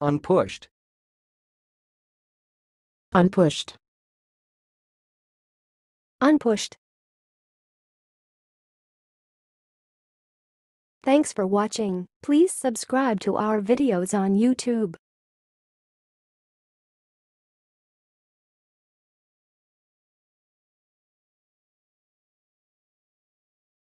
Unpushed. Unpushed. Unpushed. Thanks for watching. Please subscribe to our videos on YouTube.